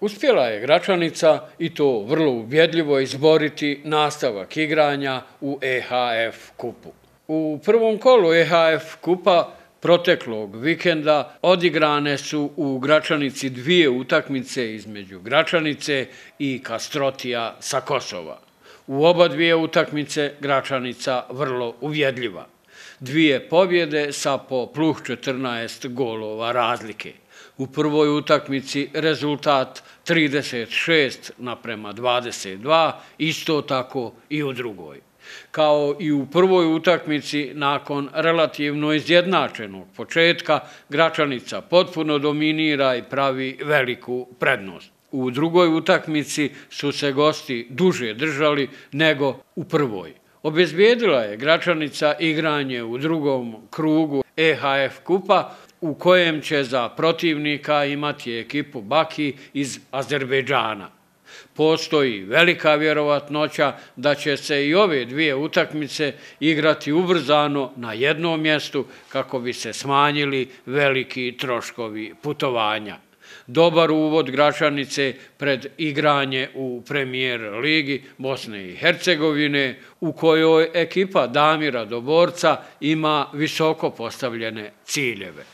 Uspjela je Gračanica i to vrlo ubjedljivo izboriti nastavak igranja u EHF kupu. U prvom kolu EHF kupa proteklog vikenda odigrane su u Gračanici dvije utakmice između Gračanice i Kastrotija sa Kosova. U oba dvije utakmice Gračanica vrlo uvjedljiva. Dvije pobjede sa po pluh 14 golova razlike. U prvoj utakmici rezultat 36 naprema 22, isto tako i u drugoj. Kao i u prvoj utakmici, nakon relativno izjednačenog početka, Gračanica potpuno dominira i pravi veliku prednost. U drugoj utakmici su se gosti duže držali nego u prvoj. Obezbijedila je Gračanica igranje u drugom krugu EHF kupa, u kojem će za protivnika imati ekipu Baki iz Azerbejdžana. Postoji velika vjerovatnoća da će se i ove dvije utakmice igrati ubrzano na jednom mjestu kako bi se smanjili veliki troškovi putovanja dobar uvod Gračanice pred igranje u premijer ligi Bosne i Hercegovine, u kojoj ekipa Damira Doborca ima visoko postavljene ciljeve.